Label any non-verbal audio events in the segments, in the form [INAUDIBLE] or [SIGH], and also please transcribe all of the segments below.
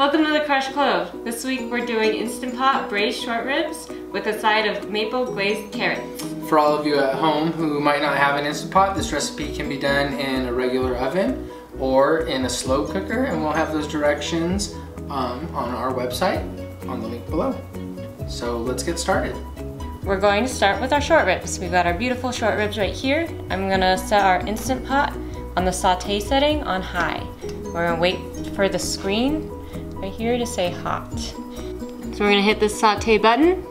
Welcome to the Crushed Clove. This week we're doing Instant Pot braised short ribs with a side of maple glazed carrots. For all of you at home who might not have an Instant Pot, this recipe can be done in a regular oven or in a slow cooker and we'll have those directions um, on our website on the link below. So let's get started. We're going to start with our short ribs. We've got our beautiful short ribs right here. I'm gonna set our Instant Pot on the saute setting on high. We're gonna wait for the screen right here to say hot. So we're gonna hit the saute button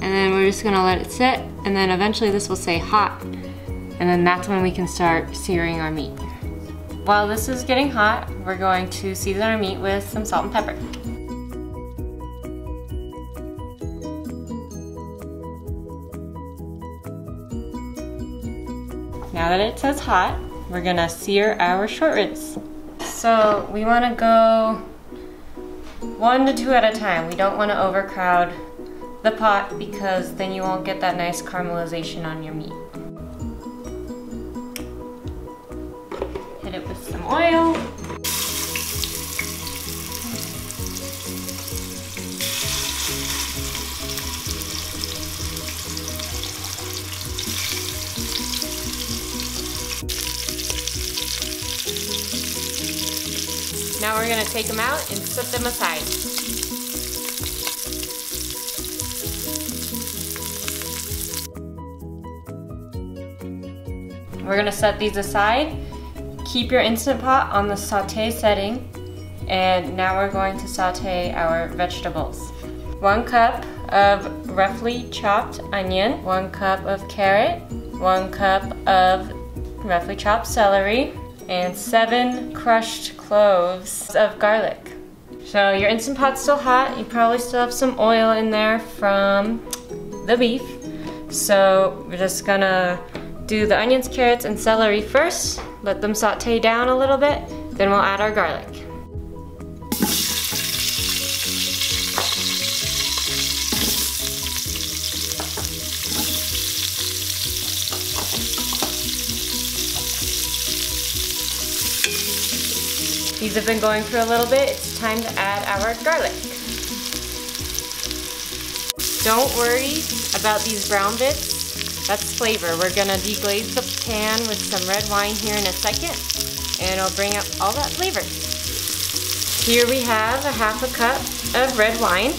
and then we're just gonna let it sit and then eventually this will say hot and then that's when we can start searing our meat. While this is getting hot, we're going to season our meat with some salt and pepper. Now that it says hot, we're gonna sear our short ribs. So we wanna go one to two at a time. We don't wanna overcrowd the pot because then you won't get that nice caramelization on your meat. Hit it with some oil. Now we're gonna take them out and set them aside. We're gonna set these aside. Keep your Instant Pot on the saute setting. And now we're going to saute our vegetables. One cup of roughly chopped onion, one cup of carrot, one cup of roughly chopped celery, and seven crushed cloves of garlic. So your Instant Pot's still hot. You probably still have some oil in there from the beef. So we're just gonna do the onions, carrots, and celery first. Let them saute down a little bit. Then we'll add our garlic. These have been going for a little bit. It's time to add our garlic. Don't worry about these brown bits. That's flavor. We're gonna deglaze the pan with some red wine here in a second and it'll bring up all that flavor. Here we have a half a cup of red wine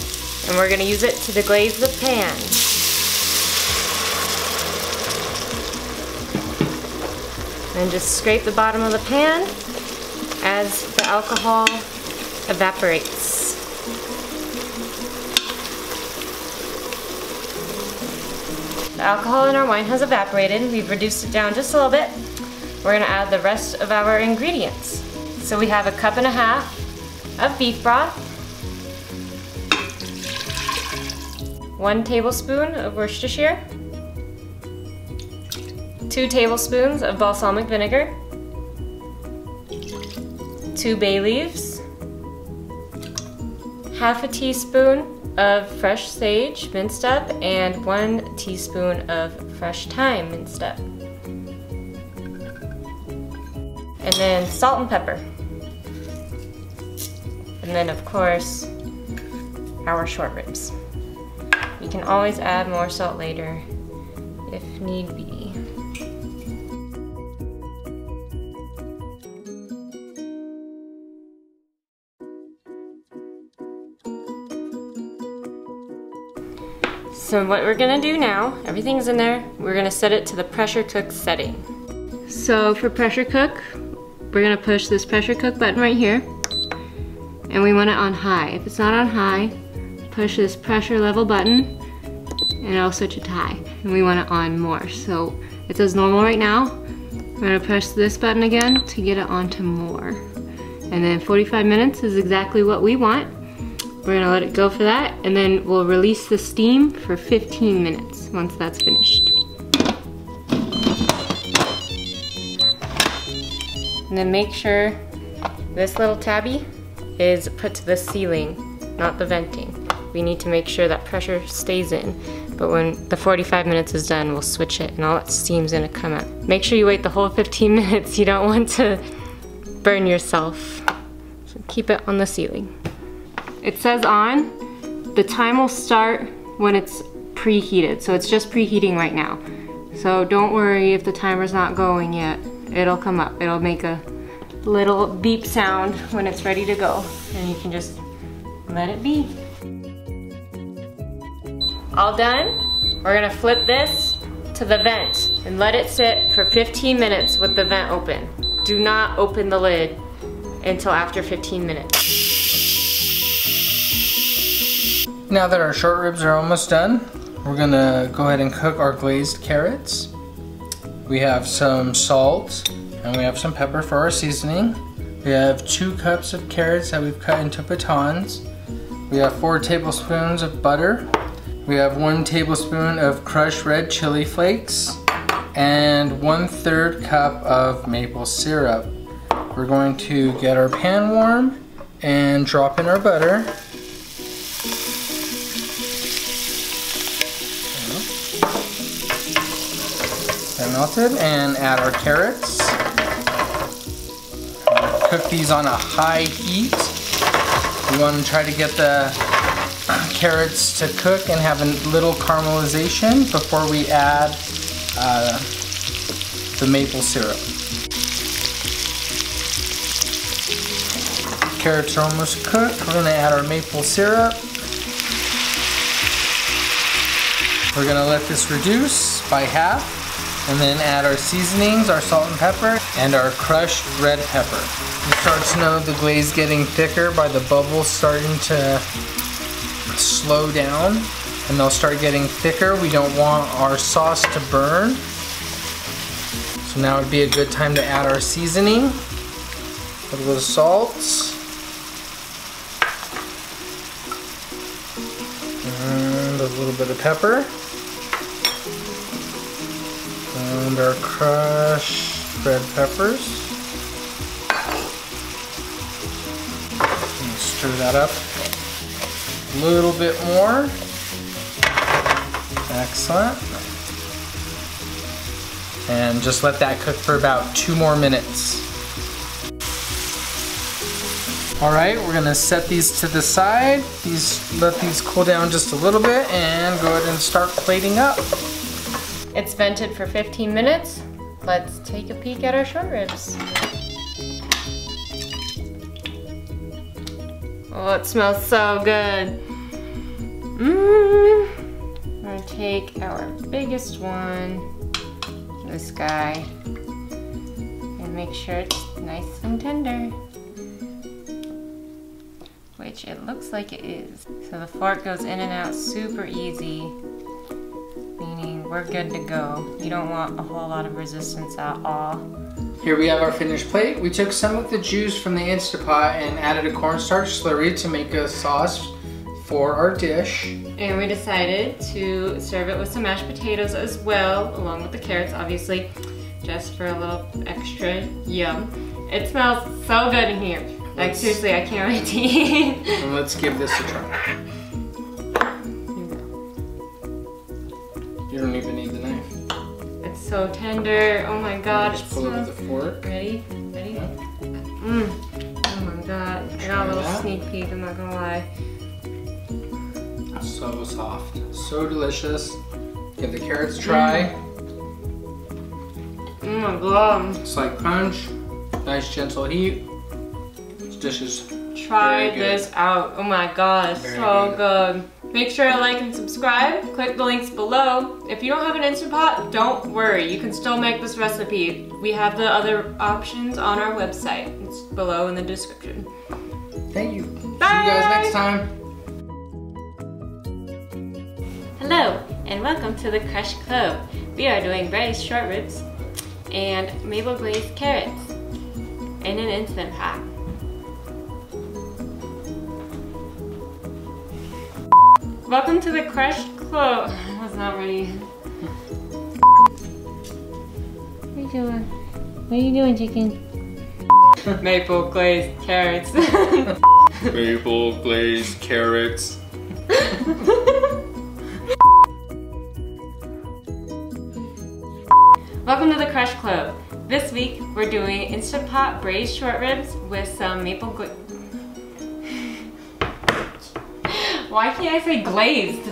and we're gonna use it to deglaze the pan. And just scrape the bottom of the pan as the alcohol evaporates. The alcohol in our wine has evaporated. We've reduced it down just a little bit. We're gonna add the rest of our ingredients. So we have a cup and a half of beef broth, one tablespoon of Worcestershire, two tablespoons of balsamic vinegar, two bay leaves, half a teaspoon of fresh sage minced up, and one teaspoon of fresh thyme minced up. And then salt and pepper. And then of course, our short ribs. You can always add more salt later if need be. So what we're gonna do now, everything's in there, we're gonna set it to the pressure cook setting. So for pressure cook, we're gonna push this pressure cook button right here, and we want it on high. If it's not on high, push this pressure level button, and it'll switch it to high. And we want it on more. So it says normal right now. I'm gonna push this button again to get it onto more. And then 45 minutes is exactly what we want. We're gonna let it go for that and then we'll release the steam for 15 minutes once that's finished. And then make sure this little tabby is put to the sealing, not the venting. We need to make sure that pressure stays in. But when the 45 minutes is done, we'll switch it and all that steam's gonna come out. Make sure you wait the whole 15 [LAUGHS] minutes. You don't want to burn yourself. So keep it on the sealing. It says on, the time will start when it's preheated. So it's just preheating right now. So don't worry if the timer's not going yet. It'll come up. It'll make a little beep sound when it's ready to go. And you can just let it be. All done? We're gonna flip this to the vent and let it sit for 15 minutes with the vent open. Do not open the lid until after 15 minutes. Now that our short ribs are almost done, we're gonna go ahead and cook our glazed carrots. We have some salt and we have some pepper for our seasoning. We have two cups of carrots that we've cut into batons. We have four tablespoons of butter. We have one tablespoon of crushed red chili flakes and one third cup of maple syrup. We're going to get our pan warm and drop in our butter. Melted and add our carrots. Cook these on a high heat. We want to try to get the [CLEARS THROAT] carrots to cook and have a little caramelization before we add uh, the maple syrup. Carrots are almost cooked. We're gonna add our maple syrup. We're gonna let this reduce by half and then add our seasonings, our salt and pepper, and our crushed red pepper. You start to know the glaze getting thicker by the bubbles starting to slow down and they'll start getting thicker. We don't want our sauce to burn. So now would be a good time to add our seasoning. A little salt. And a little bit of pepper. And our crushed red peppers. And stir that up a little bit more. Excellent. And just let that cook for about two more minutes. All right, we're gonna set these to the side. These, let these cool down just a little bit and go ahead and start plating up. It's vented for 15 minutes. Let's take a peek at our short ribs. Oh, it smells so good. Mmm. I'm gonna take our biggest one, this guy, and make sure it's nice and tender. Which it looks like it is. So the fork goes in and out super easy we're good to go. You don't want a whole lot of resistance at all. Here we have our finished plate. We took some of the juice from the Instapot and added a cornstarch slurry to make a sauce for our dish. And we decided to serve it with some mashed potatoes as well, along with the carrots, obviously, just for a little extra yum. It smells so good in here. Like let's, seriously, I can't wait to eat. and [LAUGHS] let's give this a try. So tender. Oh my god. Just pull it with the mm. fork. Ready? Ready? Mmm. Oh my god. I got a little that. sneak peek, I'm not gonna lie. So soft. So delicious. Give the carrots a try. Mm. Oh my god. It's like punch. Nice gentle heat. This dish is Try this out. Oh my god, it's so good. good. Make sure to like and subscribe. Click the links below. If you don't have an Instant Pot, don't worry. You can still make this recipe. We have the other options on our website. It's below in the description. Thank you. Bye. See you guys next time. Hello, and welcome to the Crush Club. We are doing braised short ribs and maple glazed carrots in an Instant Pot. Welcome to the crushed clothes. I was not ready. What are you doing? What are you doing, chicken? [LAUGHS] Maple glazed carrots. [LAUGHS] [LAUGHS] Maple glazed carrots. Welcome to the Crush Club. This week we're doing Instant Pot braised short ribs with some maple Why can't I say glazed?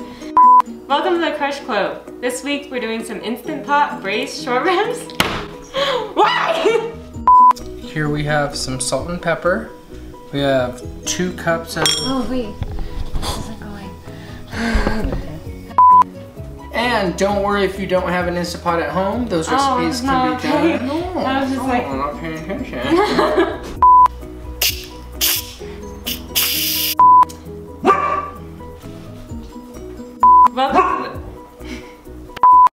Welcome to the Crush Club. This week we're doing some Instant Pot braised short ribs. [LAUGHS] Why? Here we have some salt and pepper. We have two cups of, Oh wait, this isn't going. [LAUGHS] and don't worry if you don't have an Instant Pot at home. Those Oh, recipes no, can be okay. done. No, I was just no, like- I'm not paying attention.